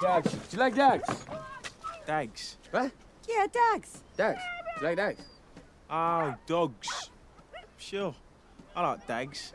Dags. Do you like dags? Dags. What? Yeah, Dags. Dags. Do you like dags? Oh, dogs. Sure. I like dags.